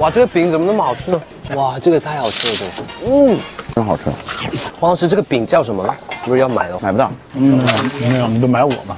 哇，这个饼怎么那么好吃呢？哇，这个太好吃了，这个嗯，真好吃。黄老师，这个饼叫什么？是不是要买了？买不到，嗯，没有，你就买我吧。